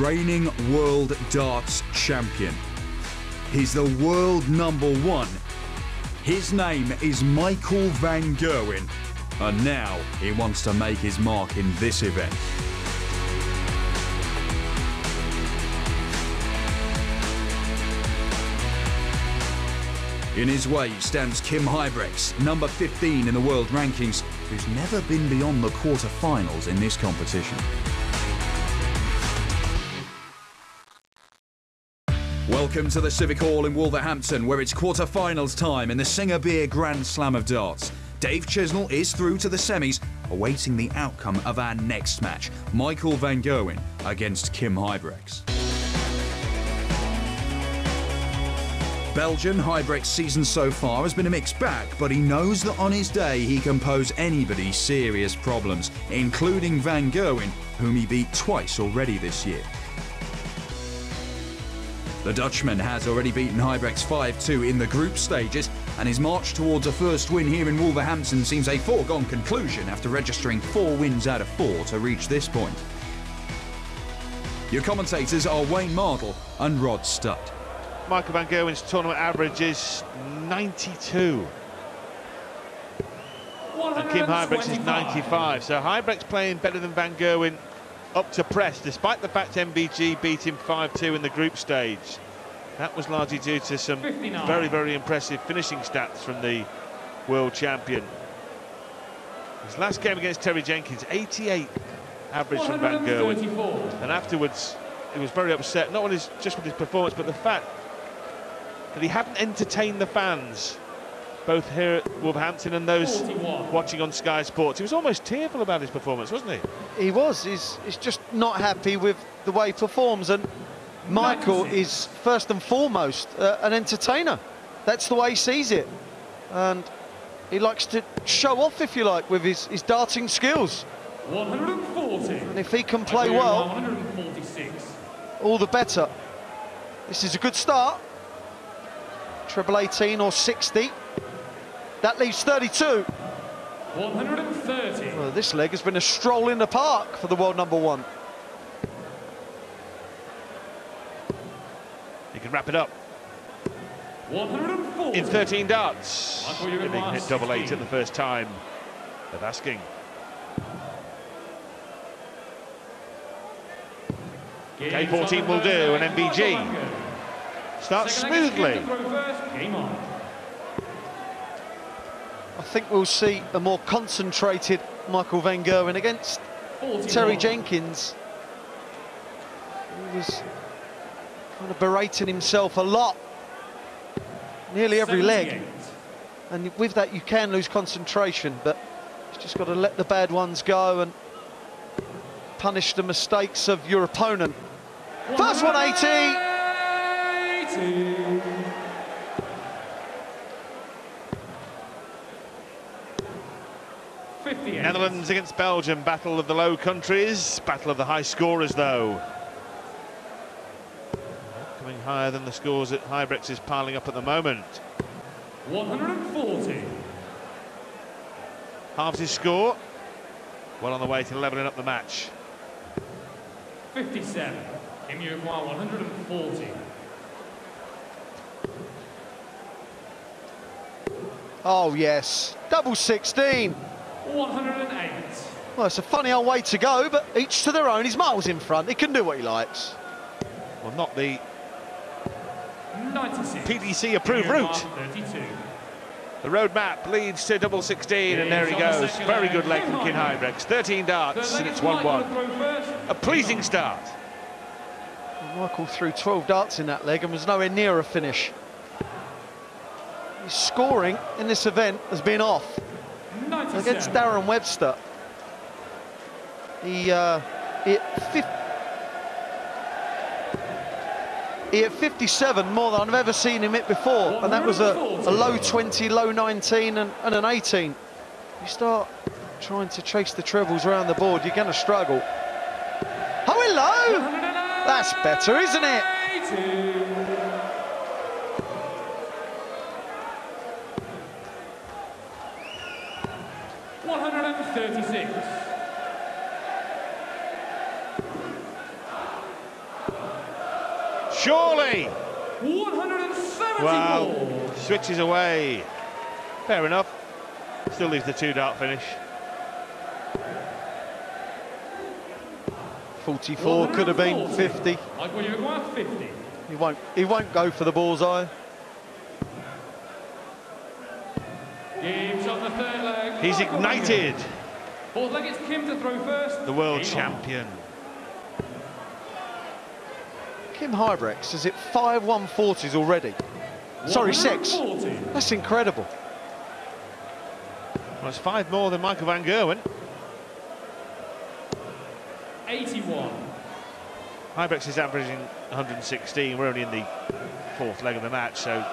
Reigning world darts champion. He's the world number one. His name is Michael Van Gerwen, and now he wants to make his mark in this event. In his way stands Kim Huybrechts, number 15 in the world rankings, who's never been beyond the quarter-finals in this competition. Welcome to the Civic Hall in Wolverhampton, where it's quarter-finals time in the Singha Beer Grand Slam of Darts. Dave Chisnall is through to the semis, awaiting the outcome of our next match, Michael Van Gerwen against Kim Huybrechts. Belgian Huybrechts' season so far has been a mixed bag, but he knows that on his day he can pose anybody serious problems, including Van Gerwen, whom he beat twice already this year. The Dutchman has already beaten Huybrechts 5-2 in the group stages, and his march towards a first win here in Wolverhampton seems a foregone conclusion after registering four wins out of four to reach this point. Your commentators are Wayne Mardle and Rod Studd. Michael Van Gerwen's tournament average is 92. And Kim Huybrechts is 95. So Huybrechts playing better than Van Gerwen up to press, despite the fact MVG beat him 5-2 in the group stage. That was largely due to some 59. very, very impressive finishing stats from the world champion. His last game against Terry Jenkins, 88 average from Van Gerwen. And afterwards, he was very upset, not his, just with his performance, but the fact that he hadn't entertained the fans, both here at Wolverhampton and those 41. watching on Sky Sports. He was almost tearful about his performance, wasn't he? He was. He's, he's just not happy with the way he performs. And Michael is, first and foremost, uh, an entertainer. That's the way he sees it. And he likes to show off, if you like, with his, his darting skills. 140. And if he can play well, 146. all the better. This is a good start treble 18 or 60. That leaves 32. 130. Well, this leg has been a stroll in the park for the world number one. He can wrap it up. 140. In 13 darts. Getting hit double eight at the first time of asking. K14 will do, an MVG Starts smoothly. I think we'll see a more concentrated Michael Van Gerwen against Terry Jenkins. He was kind of berating himself a lot, nearly every leg. And with that, you can lose concentration, but you've just got to let the bad ones go and punish the mistakes of your opponent. First 180. Netherlands against Belgium, battle of the low countries, battle of the high scorers though. Coming higher than the scores that Huybrechts is piling up at the moment. 140. Halves his score. Well on the way to levelling up the match. 57. Kim Uruguay 140. Oh, yes. Double 16. 108. Well, it's a funny old way to go, but each to their own. He's miles in front. He can do what he likes. Well, not the 96. PDC approved route. 32. The roadmap leads to double 16, and there he goes. Very good leg from Kim Huybrechts. 13 darts, and it's 1-1. A pleasing start. Michael threw 12 darts in that leg and was nowhere near a finish. His scoring in this event has been off. 97. Against Darren Webster. He, uh, he, he hit 57 more than I've ever seen him hit before, and that was a, a low 20, low 19, and, and an 18. You start trying to chase the trebles around the board, you're going to struggle. Oh, hello! That's better, isn't it? 136. Surely. 174. Wow. Switches away. Fair enough. Still leaves the two dart finish. 44 could have been 50. Michael 50. He won't. He won't go for the bullseye. Gibbs on the third leg. He's Michael ignited. Vango. Fourth leg, it's Kim to throw first. The world Game on. champion. Kim Huybrechts is it five 140s already. Sorry, six. 140. That's incredible. Well, it's five more than Michael Van Gerwen. 81. Huybrechts is averaging 116. We're only in the fourth leg of the match, so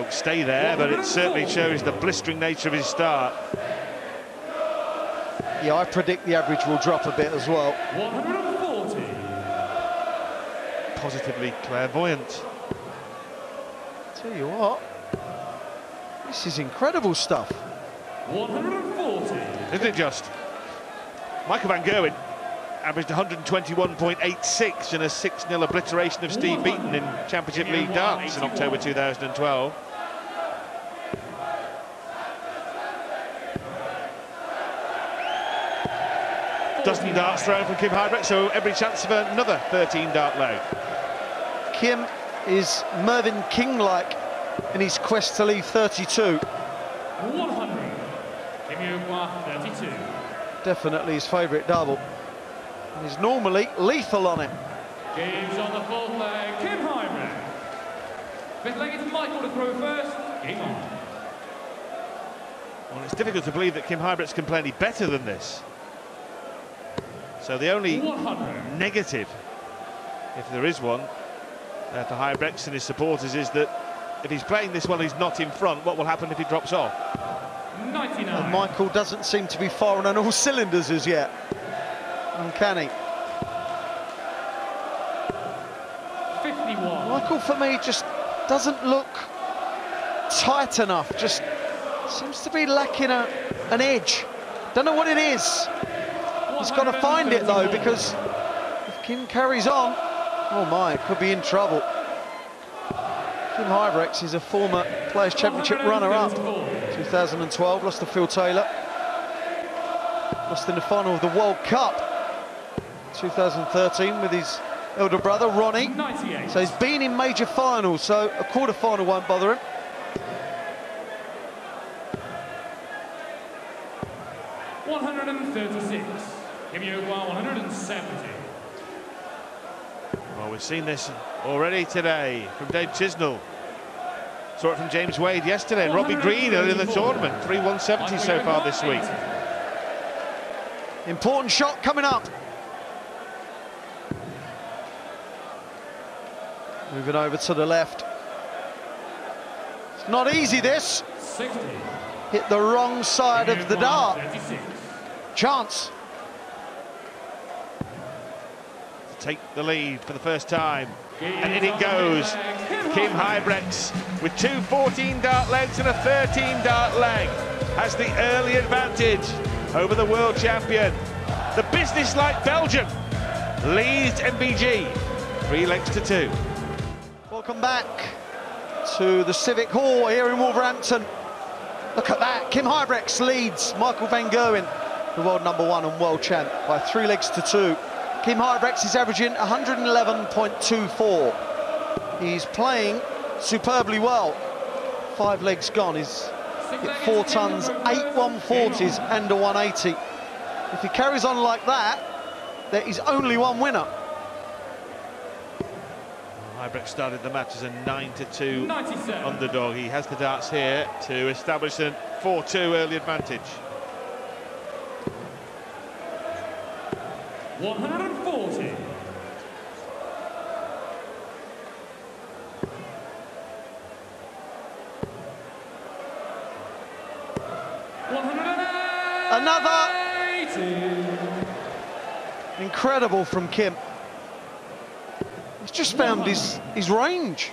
won't stay there. But it certainly shows the blistering nature of his start. Yeah, I predict the average will drop a bit as well. 140. Positively clairvoyant. Tell you what, this is incredible stuff. 140. Isn't it just? Michael Van Gerwen averaged 121.86 in a 6-0 obliteration of Steve Beaton in Championship League darts in October 2012. Dozen darts thrown from Kim Huybrechts, so every chance of another 13 dart leg. Kim is Mervyn King-like in his quest to leave 32. 100. Kim Uruguay, 32. Definitely his favourite double. And he's normally lethal on it. Gibbs on the fourth leg. Kim Hyman. Fifth leg, it's Michael to throw first. Game on. Well, it's difficult to believe that Kim Huybrechts can play any better than this. So the only 100. negative, if there is one, uh, for Huybrechts and his supporters is that if he's playing this well and he's not in front, what will happen if he drops off? 99. And Michael doesn't seem to be firing on all cylinders as yet. Uncanny. 51. Michael, for me, just doesn't look tight enough. Just seems to be lacking a, an edge. Don't know what it is. He's got to find it though, because if Kim carries on, oh my, could be in trouble. Kim Huybrechts is a former Players' Championship runner-up. 2012, lost to Phil Taylor. Lost in the final of the World Cup. 2013 with his elder brother, Ronnie. 98. So he's been in major finals, so a quarter final won't bother him. One hundred and thirty-six. Kim Uruguay, 170. Well, we've seen this already today from Dave Chisnall. Saw it from James Wade yesterday and Robbie Green earlier in the tournament. 3 170 so far this week. Important shot coming up. Moving over to the left. It's not easy, this. 60. Hit the wrong side of the dart. Chance. To take the lead for the first time. And in it goes. Kim Huybrechts with two 14 dart legs and a 13 dart leg has the early advantage over the world champion. The business-like Belgium leads MVG three legs to two. Welcome back to the Civic Hall here in Wolverhampton. Look at that. Kim Huybrechts leads Michael Van Gerwen, the world number one and world champ, by three legs to two. Kim Huybrechts is averaging 111.24. He's playing superbly well. Five legs gone. He's Sixth hit four it's Kim tons, Uruguay. eight 140s and a 180. If he carries on like that, there is only one winner. Huybrechts started the match as a 9 to 2 97. underdog. He has the darts here to establish a 4-2 early advantage. 140. Another. Incredible from Kim. He's just found his, his range.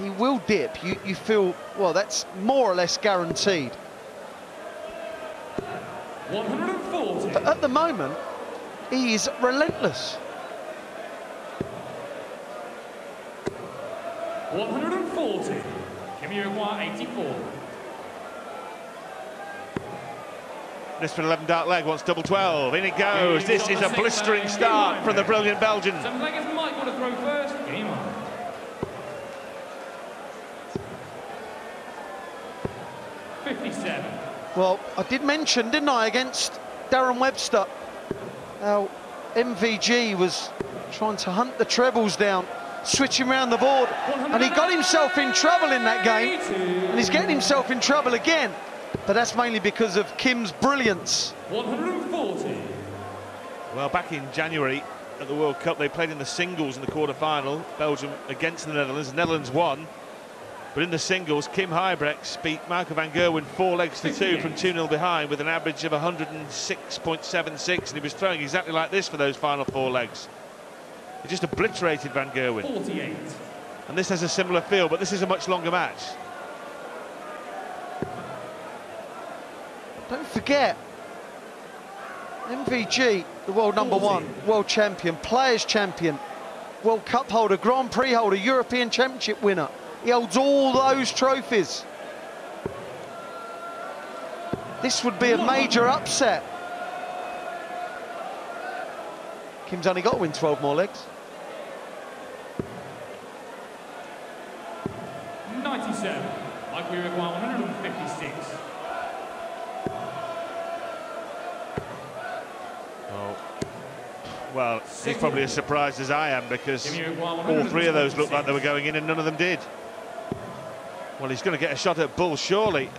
He will dip. You, you feel, well, that's more or less guaranteed. 140. But at the moment, he's relentless. 140. Kimi Uruguay 84. This for 11 dart leg wants double 12. In it goes. This is a blistering start from the brilliant Belgian. Seventh leg is Michael to throw first. Game on. Fifty-seven. Well, I did mention, didn't I, against Darren Webster, Now, MVG was trying to hunt the trebles down, switching around the board, and he got himself in trouble in that game, and he's getting himself in trouble again. But that's mainly because of Kim's brilliance. 140. Well, back in January at the World Cup, they played in the singles in the quarter-final. Belgium against the Netherlands. The Netherlands won. But in the singles, Kim Huybrechts beat Michael van Gerwen four legs to two from 2-0 behind with an average of 106.76. And he was throwing exactly like this for those final four legs. He just obliterated van Gerwen. 48. And this has a similar feel, but this is a much longer match. Don't forget, MVG, the world number 40. one, world champion, players champion, World Cup holder, Grand Prix holder, European Championship winner. He holds all those trophies. This would be a major upset. Kim's only got to win 12 more legs. 97. Michael Uruguay 156. Oh. Well, he's probably as surprised as I am because all three of those looked like they were going in and none of them did. Well, he's going to get a shot at Bull, surely.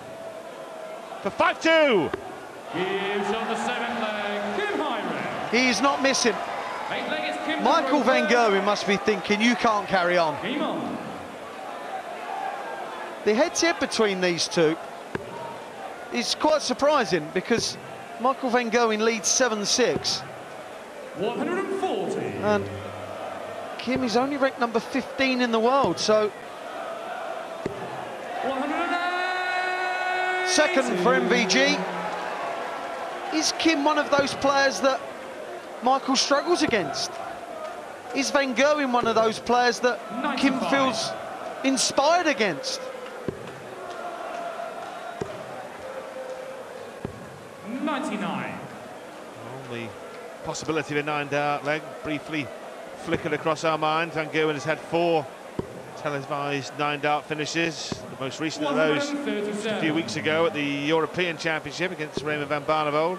For 5-2! Gives on the seventh leg. Kim Hyman. He's not missing. Eighth leg is Kim Michael van first. Gerwen must be thinking, you can't carry on. On. The head-to-head between these two is quite surprising because Michael van Gerwen leads 7-6 140. and Kim is only ranked number 15 in the world, so 180. Second for MVG. Is Kim one of those players that Michael struggles against? Is Van Gerwen one of those players that Kim feels inspired against? 99. Well, the possibility of a nine dart leg briefly flickered across our mind. Van Gerwen has had four televised nine dart finishes. The most recent of those a few weeks ago at the European Championship against Raymond van Barneveld.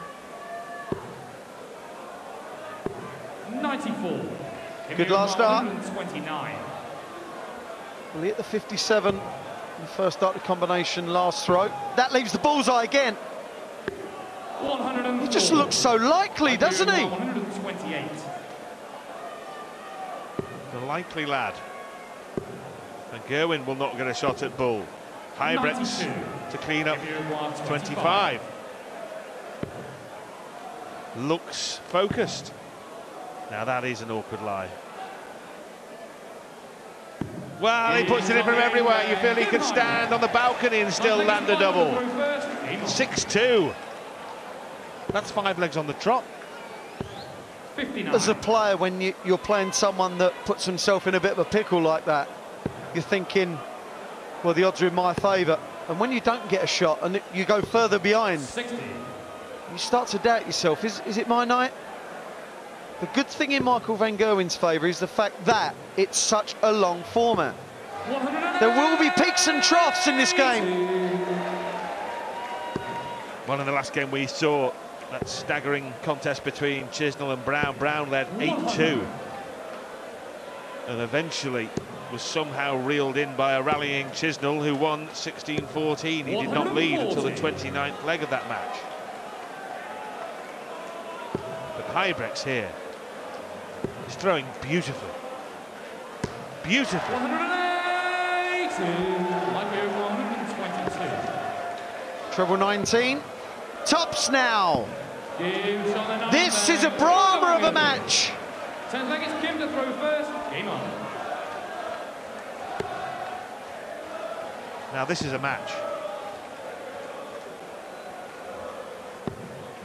94. Good last start. 129. Well, he hit the 57 in the first dart combination last throw. That leaves the bullseye again. 104. He just looks so likely, doesn't he? 128. The likely lad. And Gerwen will not get a shot at Bull. Huybrechts to clean up 25. Looks focused. Now that is an awkward lie. Well, he puts it in from everywhere. You feel he could stand on the balcony and still land a double. 6-2. That's five legs on the trot. 59. As a player, when you, you're playing someone that puts himself in a bit of a pickle like that, you're thinking, well, the odds are in my favour. And when you don't get a shot and you go further behind, 60. you start to doubt yourself. Is, is it my night? The good thing in Michael Van Gerwen's favour is the fact that it's such a long format. There will be peaks and troughs in this game. Well, in the last game we saw that staggering contest between Chisnall and Brown. Brown led 8-2 and eventually was somehow reeled in by a rallying Chisnall who won 16-14. He did not lead until the 29th leg of that match. But Huybrechts here is throwing beautifully. Beautiful. 180. Michael 122. Treble 19. Tops now. Gives on the ninth This is a leg. drama of a match. Tenth leg is Kim to throw first. Game on. Now this is a match.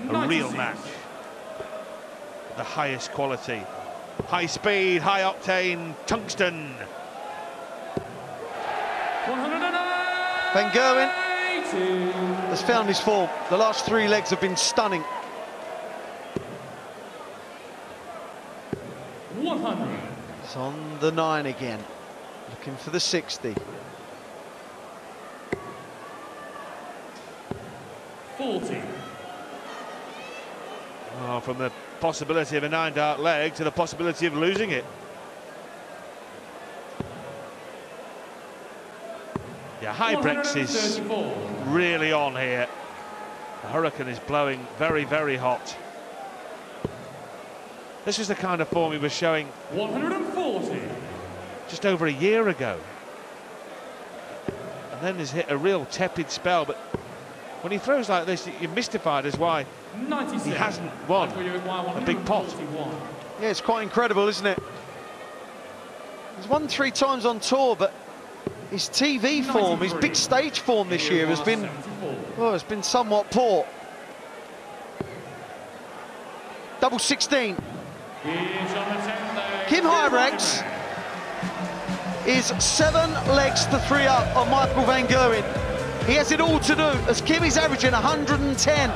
A real match. the highest quality. High speed, high octane, tungsten. 108. Van Gerwen has found his form. The last three legs have been stunning. 100. It's on the nine again, looking for the 60. From the possibility of a nine dart leg to the possibility of losing it. Yeah, Huybrechts is really on here. The Hurricane is blowing very, very hot. This is the kind of form he was showing 140. just over a year ago. And then has hit a real tepid spell, but when he throws like this, you're mystified as why 97. he hasn't won a big pot. 141. Yeah, it's quite incredible, isn't it? He's won three times on tour, but his TV form, his big stage form this year has been, 74. well, it's been somewhat poor. Double 16. Here's on the 10th leg. Kim Huybrechts is seven legs to three up on Michael Van Gerwen. He has it all to do as Kim is averaging 110.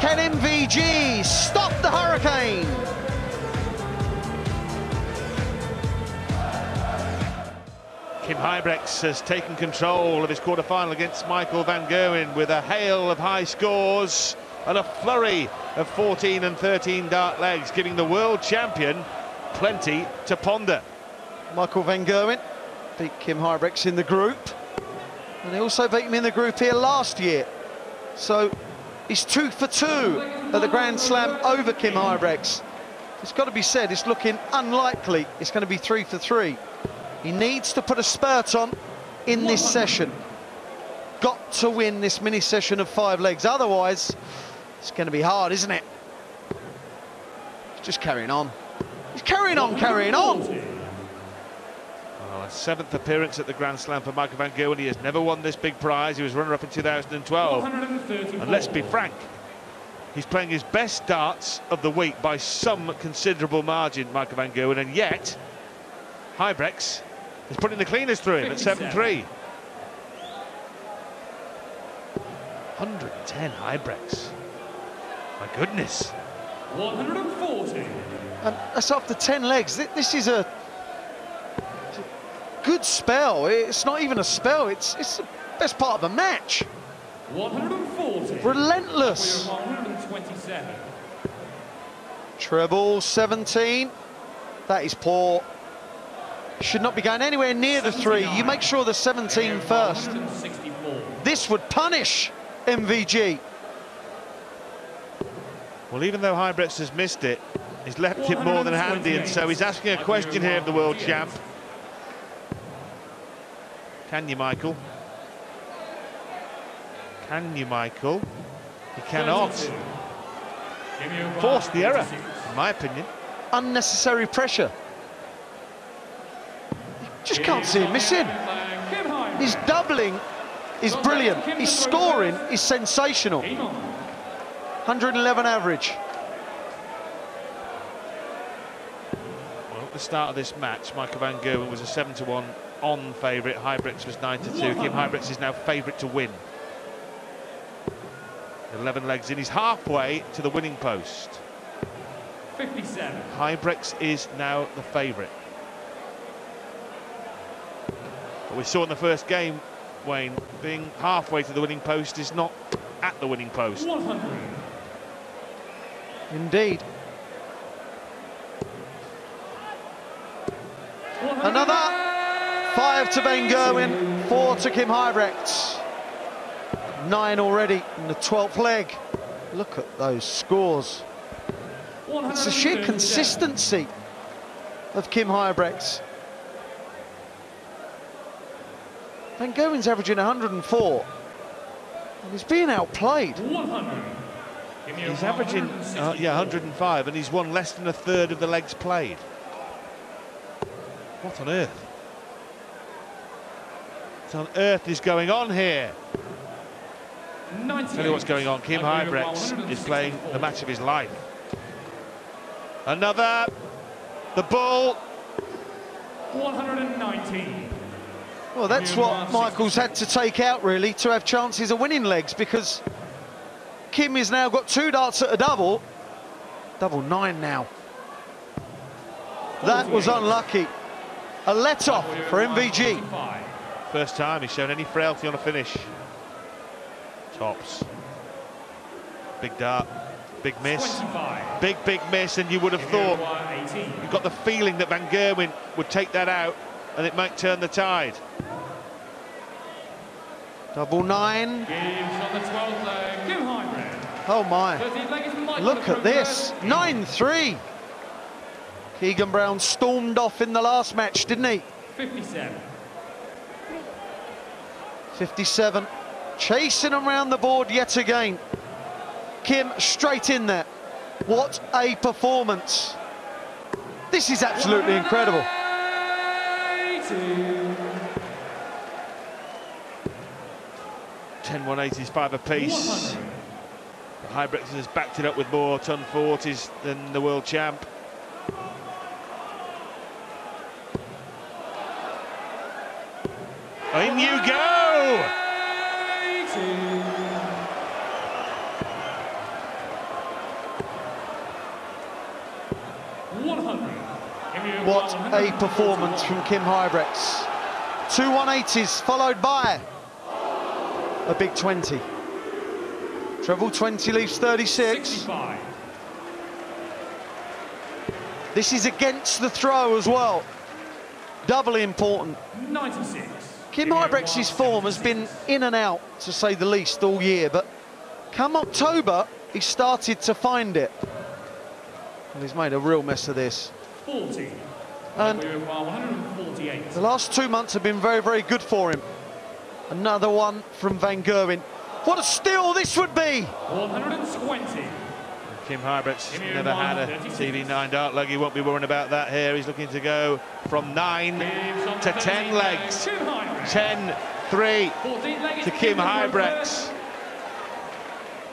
Can MVG stop the hurricane? Kim Huybrechts has taken control of his quarter-final against Michael Van Gerwen with a hail of high scores and a flurry of 14 and 13 dart legs, giving the world champion plenty to ponder. Michael Van Gerwen beat Kim Huybrechts in the group. And he also beat him in the group here last year. So he's two for two at the Grand Slam over Kim Huybrechts. It's got to be said, it's looking unlikely it's going to be three for three. He needs to put a spurt on in this session. Got to win this mini session of five legs, otherwise it's going to be hard, isn't it? He's just carrying on. He's carrying on, carrying on. 140. Well, a seventh appearance at the Grand Slam for Michael Van Gerwen. He has never won this big prize. He was runner-up in 2012. And let's be frank, he's playing his best darts of the week by some considerable margin, Michael Van Gerwen, and yet Huybrechts is putting the cleaners through him at 7-3. 110 Huybrechts. My goodness. 140. And that's after 10 legs. This is a good spell. It's not even a spell, it's, it's the best part of the match. 140. Relentless. 127. Treble 17. That is poor. Should not be going anywhere near the three. You make sure the 17 first. This would punish MVG. Well, even though Huybrechts has missed it, he's left it more than handy, and so he's asking a question here of the world champ. Can you, Michael? Can you, Michael? He cannot. 32. Give me a Forced the error, in my opinion. Unnecessary pressure. Just can't see him missing. His doubling is brilliant. His scoring is sensational. 111 average. Well, at the start of this match, Michael Van Gerwen was a 7 to 1 on favourite. Huybrechts was 9 to 2. Kim Huybrechts is now favourite to win. 11 legs in. He's halfway to the winning post. 57. Huybrechts is now the favourite. But we saw in the first game, Wayne, being halfway to the winning post is not at the winning post. 100. Indeed. Another five to Van Gerwen, four to Kim Hybrecht. Nine already in the 12th leg. Look at those scores. It's the sheer consistency of Kim Hybrecht. Van Gerwen's averaging 104. And he's being outplayed. 100. Give me a He's averaging, uh, yeah, 105, and he's won less than a third of the legs played. What on earth? What on earth is going on here? Tell you what's going on. Kim Huybrechts is playing the match of his life. Another. The ball. 119. Well, that's what Michael's had to take out, really, to have chances of winning legs, because Kim has now got two darts at a double. Double nine now. That was unlucky. A let-off for MVG. 45. First time he's shown any frailty on a finish. Tops. Big dart. Big miss. 25. Big, big miss, and you would have thought, Thought. 18. you got the feeling that Van Gerwen would take that out and it might turn the tide. Double nine. Gives on the 12th leg. Oh, my. 13th leg is Michael Look at this. 9-3. Keegan Brown stormed off in the last match, didn't he? 57. 57. Chasing around the board yet again. Kim straight in there. What a performance. This is absolutely incredible. 80. 10 180s, five apiece. 100. Huybrechts has backed it up with more ton 40s than the world champ. In you go! 80. One hundred. What a performance from Kim Huybrechts. Two 180s followed by a big 20. Treble 20 leaves 36. 65. This is against the throw as well. Doubly important. 96. Kim Huybrechts's form has been in and out, to say the least, all year, but come October, he started to find it. And he's made a real mess of this. 40. And 148. the last two months have been very, very good for him. Another one from Van Gerwen. What a steal this would be! 120. Kim Huybrechts never had a 136. TV9 dart lug. He won't be worrying about that here. He's looking to go from nine to 10 legs. Ten, three Kim Heinrich. 10 3 14th leg is to Kim Kim Huybrechts.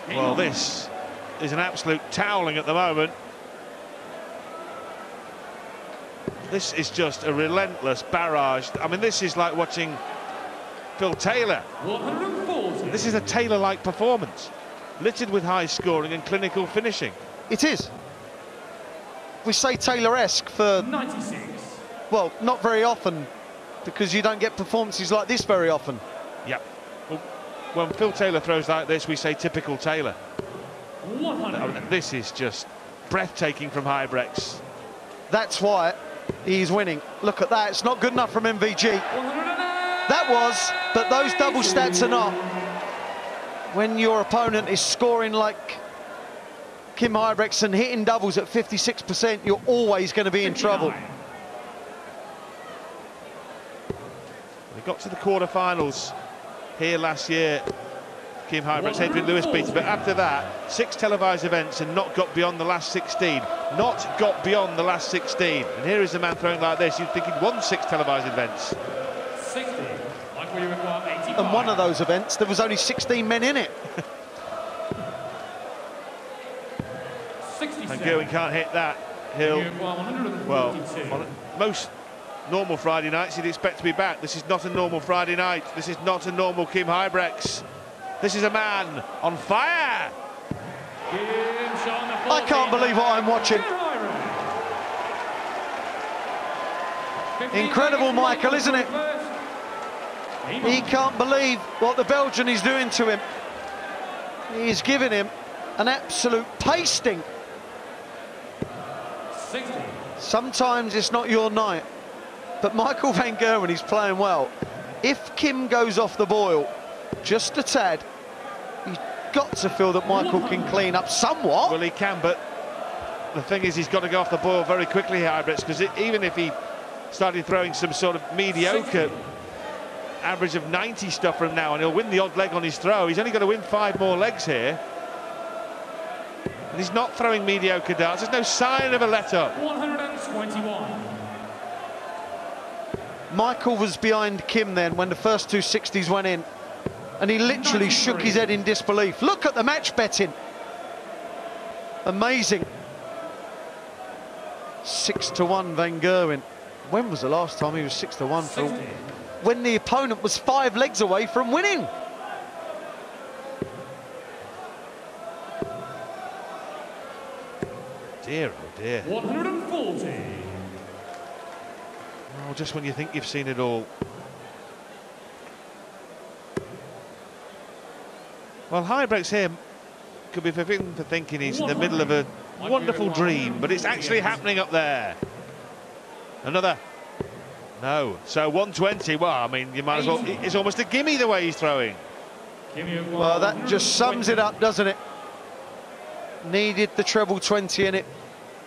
Well, this is an absolute toweling at the moment. This is just a relentless barrage. I mean, this is like watching Phil Taylor. This is a Taylor-like performance, littered with high scoring and clinical finishing. It is. We say Taylor-esque for, 96. well, not very often, because you don't get performances like this very often. Yep. Well, when Phil Taylor throws like this, we say typical Taylor. 100. this is just breathtaking from Huybrechts. That's why he's winning. Look at that, it's not good enough from MVG. That was, but those double stats are not. When your opponent is scoring like Kim Huybrechts and hitting doubles at 56%, you're always going to be in trouble. 59. They got to the quarterfinals here last year. Kim Huybrechts, Adrian Lewis beat, but after that, six televised events and not got beyond the last 16. Not got beyond the last 16. And here is a man throwing like this. You'd think he'd won six televised events. 60. Like we require 85. And one of those events, there was only 16 men in it. And Gerwen can't hit that. He'll We require 142. Well, on most normal Friday nights, you'd expect to be back. This is not a normal Friday night. This is not a normal Kim Huybrechts. This is a man on fire. Gives on the I can't believe what I'm watching. Kim Heinrich. 15th Incredible, Michael, isn't it? He can't believe what the Belgian is doing to him. He's giving him an absolute pasting. 60. Sometimes it's not your night. But Michael Van Gerwen is playing well. If Kim goes off the boil just a tad, you've got to feel that Michael can clean up somewhat. Well, he can, but the thing is, he's got to go off the boil very quickly, Huybrechts, because even if he started throwing some sort of mediocre average of 90 stuff from now, and he'll win the odd leg on his throw, he's only got to win five more legs here. And he's not throwing mediocre darts. There's no sign of a let-up. 121. Michael was behind Kim then when the first two 60s went in. And he literally shook his head in disbelief. Look at the match betting. Amazing. Six to one, Van Gerwen. When was the last time he was six to one for? When the opponent was five legs away from winning. Dear, oh dear. 140. Oh, just when you think you've seen it all. Well, Huybrechts here could be forgiven for thinking he's in the middle of a wonderful dream, but it's actually happening up there. Another. No. So 120, well, I mean, you might as well. It's almost a gimme the way he's throwing. Well, that just sums it up, doesn't it? Needed the treble 20 and it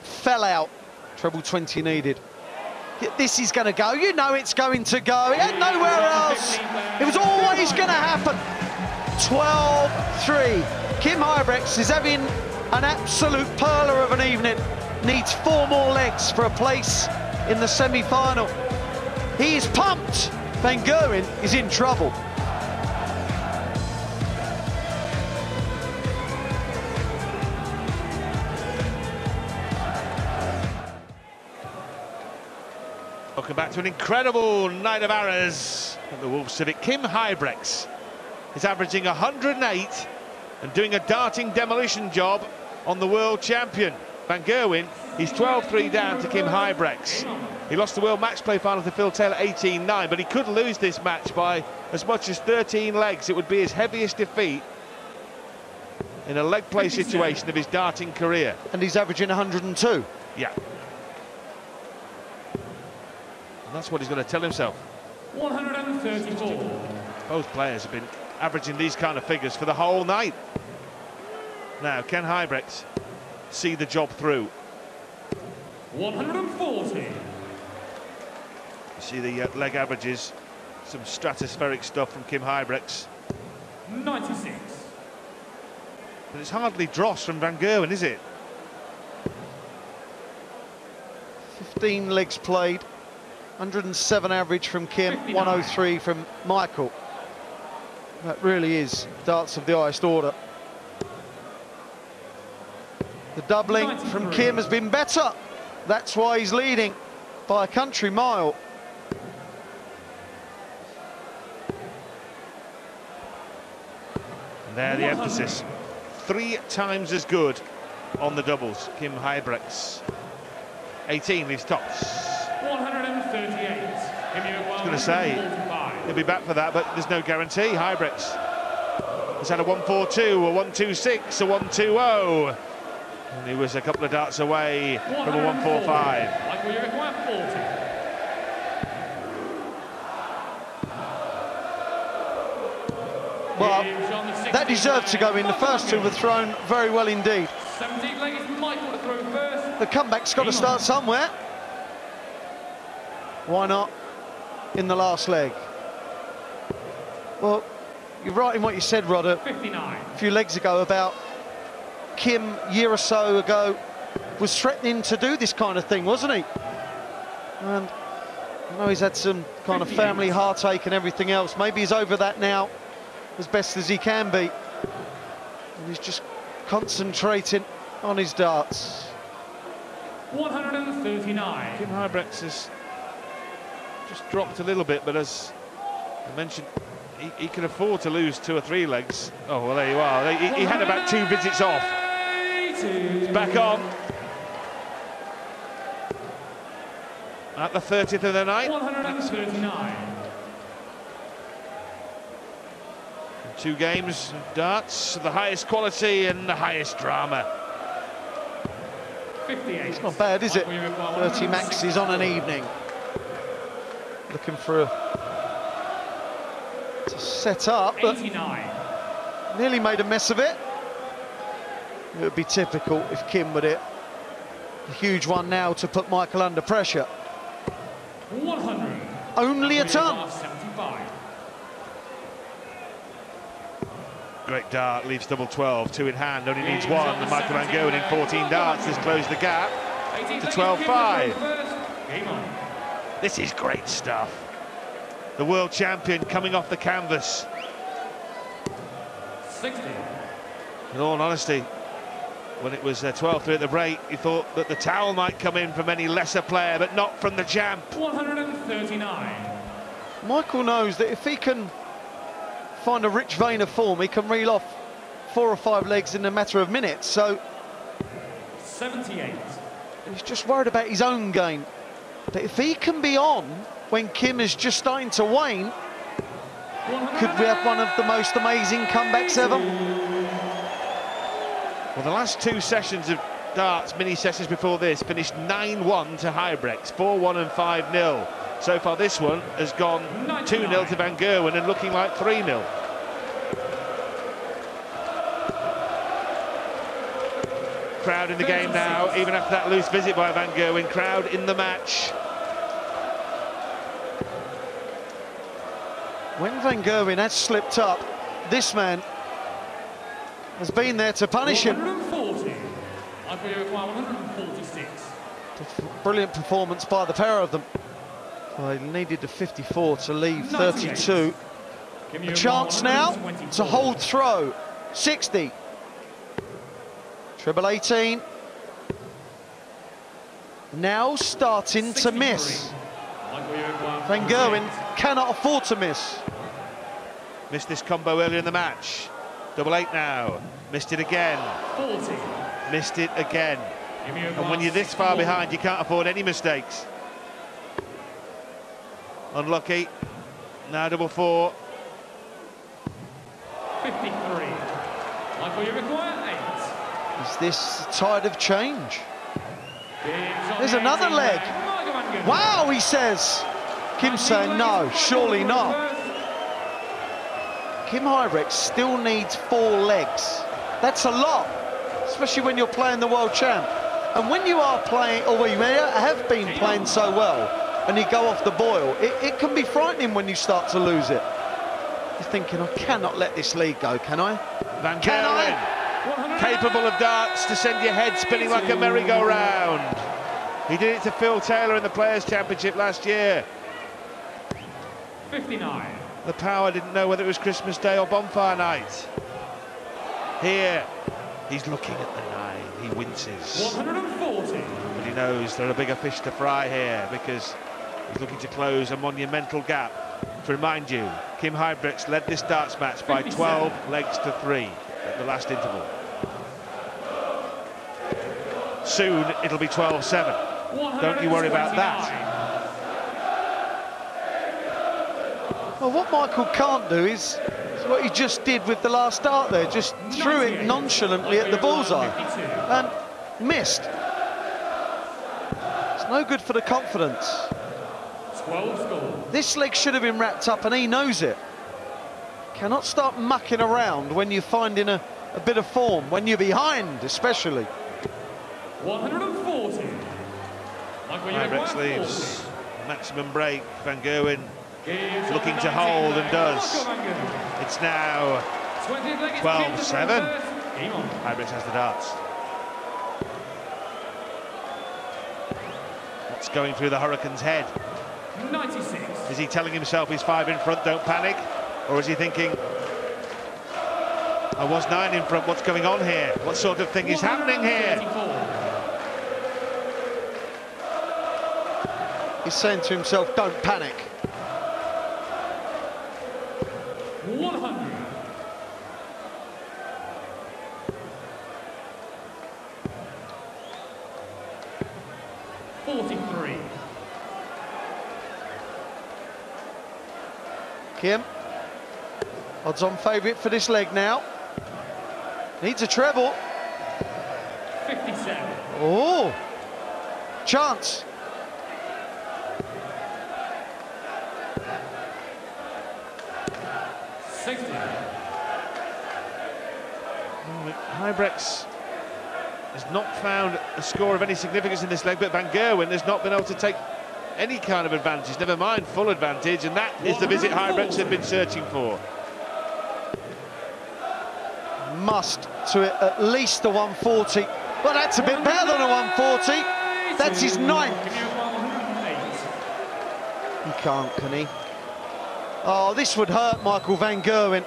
fell out. Treble 20 needed. This is going to go. You know it's going to go. It had nowhere else. It was always going to happen. 12-3. Kim Huybrechts is having an absolute perler of an evening. Needs four more legs for a place in the semi-final. He is pumped. Van Gerwen is in trouble. Welcome back to an incredible night of arrows at the Wolf Civic. Kim Huybrechts is averaging 108 and doing a darting demolition job on the world champion. Van Gerwen, he's 12-3 down to Kim Huybrechts. He lost the world match play final to Phil Taylor 18-9, but he could lose this match by as much as 13 legs. It would be his heaviest defeat in a leg play situation of his darting career. And he's averaging 102. Yeah. And that's what he's going to tell himself. 134. Both players have been averaging these kind of figures for the whole night. Now, Ken Huybrechts see the job through. 140. You see the uh, leg averages, some stratospheric stuff from Kim Huybrechts. 96. But it's hardly dross from Van Gerwen, is it? 15 legs played. 107 average from Kim, 59. 103 from Michael. That really is darts of the highest order. The doubling from Kim has been better. That's why he's leading by a country mile. And there the emphasis. Three times as good on the doubles. Kim Huybrechts. 18 leaves tops. 138. I was gonna say, He'll be back for that, but there's no guarantee. Huybrechts has had a 1-4-2, a 1-2-6, a 1-2-0. And he was a couple of darts away from a 1-4-5. Michael Uric 140. Well, Gives on the 60 that deserved to go in. The first two were thrown very well indeed. 17 leg is Michael to throw first. The comeback's got to start somewhere. Why not in the last leg? Well, you're right in what you said, Rodder, a few legs ago about Kim, a year or so ago, was threatening to do this kind of thing, wasn't he? And I know he's had some kind of family heartache and everything else. Maybe he's over that now as best as he can be. And he's just concentrating on his darts. 139. Kim Huybrechts has just dropped a little bit, but as I mentioned, he, he can afford to lose two or three legs. Oh, well, there you are. He, he had about two visits off. 80. Back on. At the 30th of the night. 139. Two games of darts, the highest quality and the highest drama. 58. It's not bad, is it? 30 160. maxes on an evening. Looking for a to set up, but 89. nearly made a mess of it. It would be typical if Kim would hit a huge one now to put Michael under pressure. 100. Only a ton. 75. Great dart, leaves double 12, two in hand, only needs one. Michael Van Gerwen in 14 darts has closed the gap. To 12-5. Kim to throw first. Game on. This is great stuff. The world champion coming off the canvas. 60. In all honesty, when it was uh, 12-3 at the break, you thought that the towel might come in from any lesser player, but not from the champ. 139. Michael knows that if he can find a rich vein of form, he can reel off four or five legs in a matter of minutes. So 78. he's just worried about his own game. But if he can be on when Kim is just starting to wane, could we have one of the most amazing comebacks ever? Well, the last two sessions of darts, mini sessions before this, finished 9-1 to Huybrechts, 4-1 and 5-0. So far this one has gone 2-0 to Van Gerwen and looking like 3-0. Crowd in the game now, even after that loose visit by Van Gerwen. Crowd in the match. When Van Gerwen has slipped up, this man has been there to punish him. 140. I feel 146. Brilliant performance by the pair of them. Well, they needed a 54 to leave 32. A chance now to hold throw. 60. Treble 18. Now starting to miss. I feel you require Van Gerwen cannot afford to miss. Missed this combo earlier in the match. Double eight now. Missed it again. 40. Missed it again. And when you're this far behind, you can't afford any mistakes. Unlucky. Now double four. 53. I feel you require 8. Is this tide of change? There's another leg. Michael Van Gerwen. Wow, he says. Kim saying no, surely not. Kim Huybrechts still needs four legs. That's a lot, especially when you're playing the world champ. And when you are playing, or you may have been playing so well, and you go off the boil, it, it can be frightening when you start to lose it. You're thinking, I cannot let this lead go, can I? Van Can I? Capable of darts to send your head spinning like a merry-go-round. He did it to Phil Taylor in the Players' Championship last year. 59. The power didn't know whether it was Christmas Day or bonfire night. Here, he's looking at the nine. He winces. 140. But he knows there are bigger fish to fry here because he's looking to close a monumental gap. To remind you, Kim Huybrechts led this darts match by 12 legs to three at the last interval. Soon it'll be 12-7. Don't you worry about that. Well, what Michael can't do is, is what he just did with the last dart there, just threw it nonchalantly at the bullseye and missed. It's no good for the confidence. This leg should have been wrapped up and he knows it. Cannot start mucking around when you're finding a, a bit of form, when you're behind especially. 140. Michael Huybrechts Uruguay, leaves maximum break. Van Gerwen 40. Gibbs looking to hold and does. It's now 20th leg is 12 Kim to throw seven. first. Game on. Huybrechts has the darts. What's going through the Hurricane's head? 96. Is he telling himself he's five in front, don't panic? Or is he thinking, I was nine in front, what's going on here? What sort of thing is happening here? He's saying to himself, don't panic. 100. Forty-three. Kim, odds on favourite for this leg now. Needs a treble. Fifty-seven. Oh, chance. Sixty. Mm, Huybrechts has not found a score of any significance in this leg, but Van Gerwen has not been able to take any kind of advantage, never mind full advantage, and that is the visit Huybrechts have been searching for. Must to at least the 140. Well, that's a bit better than a 140. That's his ninth. Give you a 108. He can't, can he? Oh, this would hurt Michael Van Gerwen.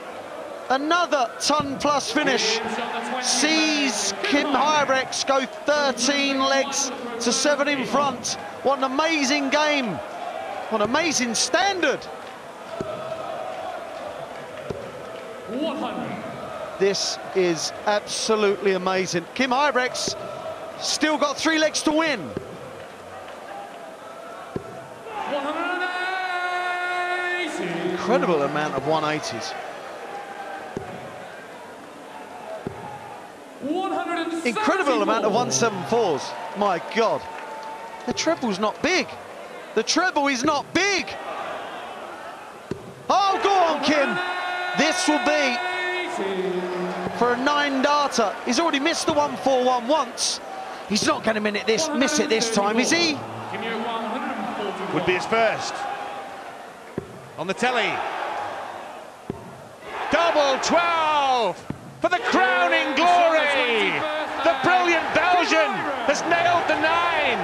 Another ton plus finish Gibbs on the 20th leg. sees Kim Huybrechts go 13 legs to seven in front. What an amazing game. What an amazing standard. 100. This is absolutely amazing. Kim Huybrechts still got three legs to win. Incredible amount of 180s. 174. Incredible amount of 174s. My God. The treble's not big. The treble is not big. Oh, go on, Kim. This will be for a nine darter. He's already missed the 141 once. He's not going to miss it this, miss it this time, is he? Give you 141. Would be his first. On the telly. Double 12 for the crowning glory. The brilliant Belgian has nailed the nine.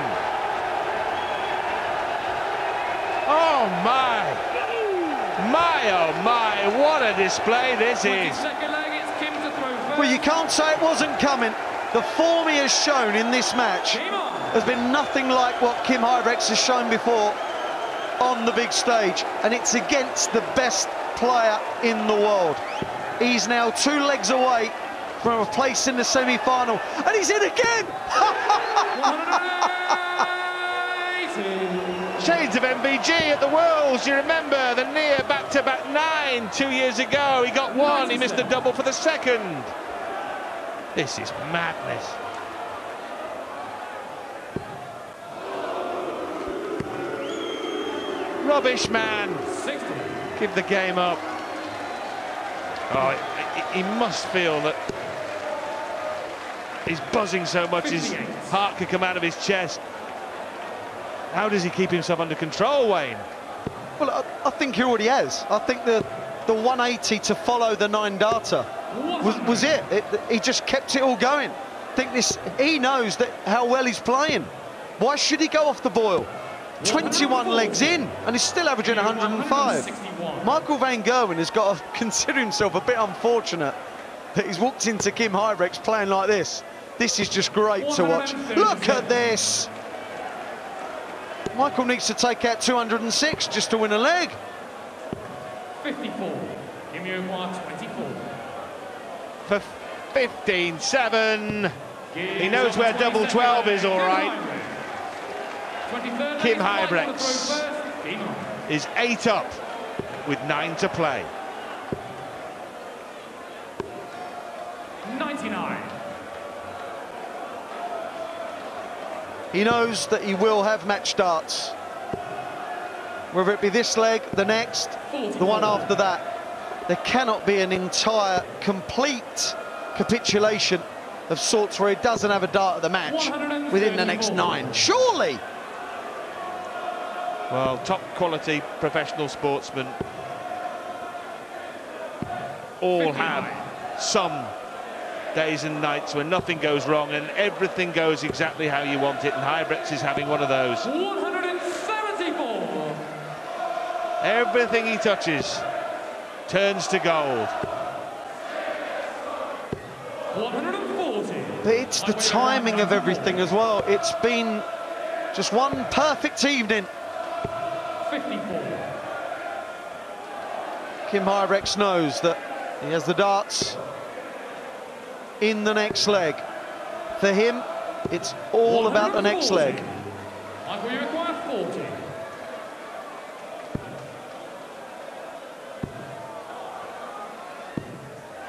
Oh my. My, oh my, what a display this is. Second leg, it's Kim to throw first. Well, you can't say it wasn't coming. The form he has shown in this match has been nothing like what Kim Huybrechts has shown before on the big stage, and it's against the best player in the world. He's now two legs away from a place in the semi-final, and he's in again! 180. Of MVG at the Worlds. You remember the near back-to-back nine two years ago. He got one. He missed the double for the second. This is madness. Rubbish, man. Give the game up. Oh, he must feel that he's buzzing so much his heart could come out of his chest. How does he keep himself under control, Wayne? Well, I, I think he already has. I think the, the 180 to follow the nine darter was, was it. it. He just kept it all going. I think this, he knows that how well he's playing. Why should he go off the boil? 21 legs in, and he's still averaging 105. Michael Van Gerwen has got to consider himself a bit unfortunate that he's walked into Kim Huybrechts playing like this. This is just great to watch. Look at this. Michael needs to take out 206 just to win a leg. 54. Give you 124. For 15-7. He knows where double 12 is, leg, all Kim right. Huybrechts. 23rd Kim leg, Michael to throw Huybrechts. first. Game on. Is eight up with nine to play. 99. He knows that he will have match starts. Whether it be this leg, the next, the one after that. There cannot be an entire, complete capitulation of sorts where he doesn't have a dart at the match within the next nine. Surely! Well, top quality professional sportsmen all 59. have some days and nights when nothing goes wrong and everything goes exactly how you want it, and Huybrechts is having one of those. 174. Everything he touches turns to gold. 140. But it's the timing of everything as well. It's been just one perfect evening. 54. Kim Huybrechts knows that he has the darts in the next leg. For him, it's all about the next leg. Michael, you require 40.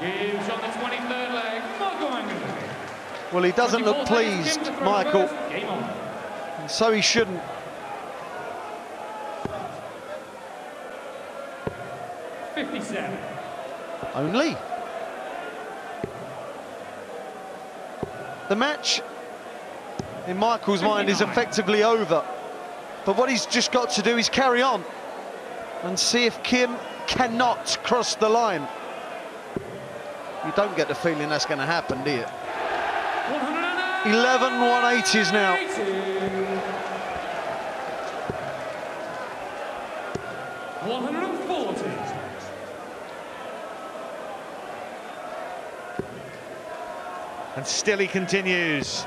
Gives on the 23rd leg, Well, he doesn't look pleased, Kim to throw Michael, first. Game on. and so he shouldn't. Only. The match, in Michael's mind, is effectively over. But what he's just got to do is carry on and see if Kim cannot cross the line. You don't get the feeling that's going to happen, do you? 11 180s now. 140. And still he continues.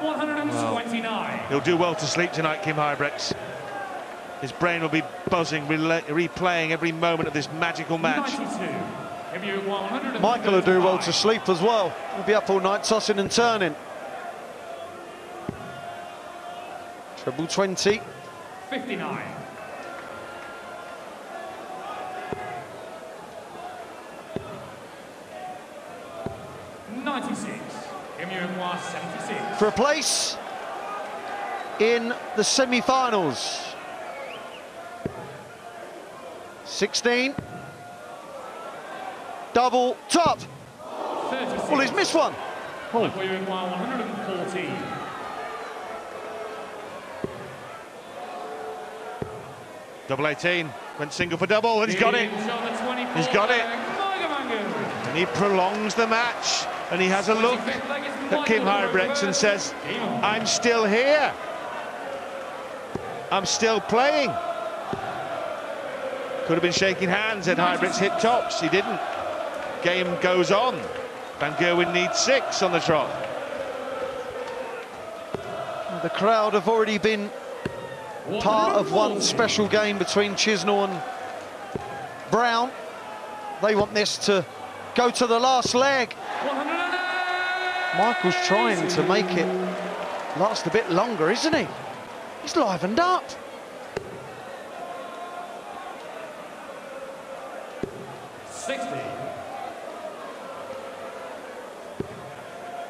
129. He'll do well to sleep tonight, Kim Huybrechts. His brain will be buzzing, replaying every moment of this magical match. 92. Michael will do well to sleep as well. He'll be up all night tossing and turning. Treble 20. 59. Ninety-six. Kim Yuen 76. For a place in the semi-finals. 16. Double top. Well, he's missed one. Yuen 114. Double 18, went single for double, and he's got it. He's got it. And he prolongs the match, and he has a look at Kim Huybrechts and says, I'm still here. I'm still playing. Could have been shaking hands had Huybrechts hit tops. He didn't. Game goes on. Van Gerwen needs six on the trot. The crowd have already been part of one special game between Chisnall and Brown. They want this to go to the last leg. Michael's trying to make it last a bit longer, isn't he? He's livened up. Sixty.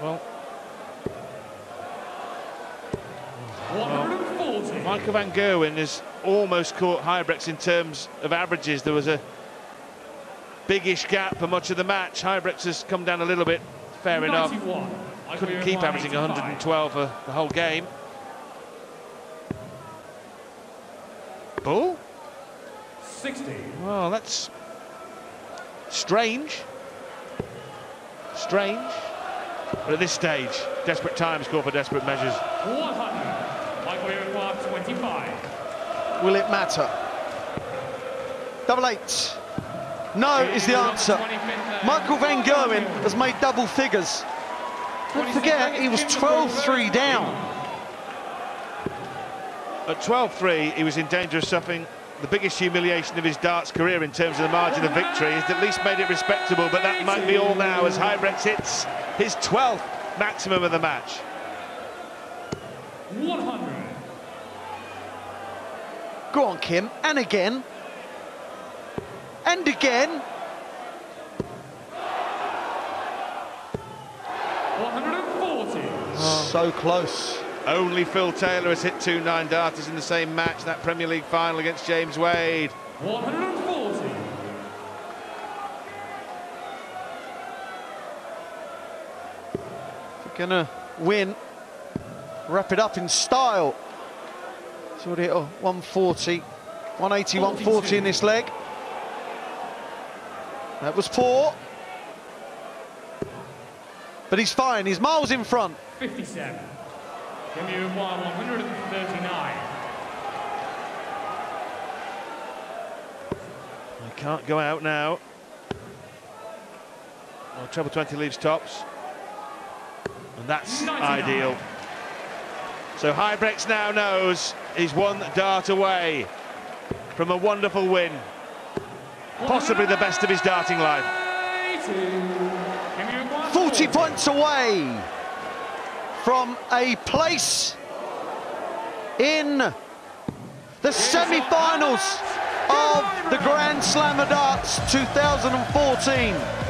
Well, 140. Michael Van Gerwen has almost caught Huybrechts in terms of averages. There was a biggish gap for much of the match. Huybrechts has come down a little bit, fair enough. 91. Michael Couldn't Yuen keep averaging 112 for the whole game. Bull? 60. Well, that's strange. Strange. But at this stage, desperate times call for desperate measures. 100. Michael Yuen 25. Will it matter? Double eight. No is the answer. Michael Van Gerwen has made double figures. Don't forget, he was 12-3 down. At 12-3, he was in danger of suffering the biggest humiliation of his darts career in terms of the margin of victory. He's at least made it respectable, but that might be all now as Huybrechts hits his 12th maximum of the match. 100. Go on, Kim. And again. And again. 140. So close. Only Phil Taylor has hit two nine darters in the same match, that Premier League final against James Wade. 140. If you're gonna win, wrap it up in style. So what hit oh, 140, 180, 140 in this leg. That was poor. But he's fine, he's miles in front. 57. Kim Yuen 139. He can't go out now. Well, treble 20 leaves tops. And that's 99. ideal. So Huybrechts now knows he's one dart away from a wonderful win. Possibly the best of his darting life. 80. Kim Yuen 40 points away from a place in the semi-finals of the Grand Slam of Darts 2014.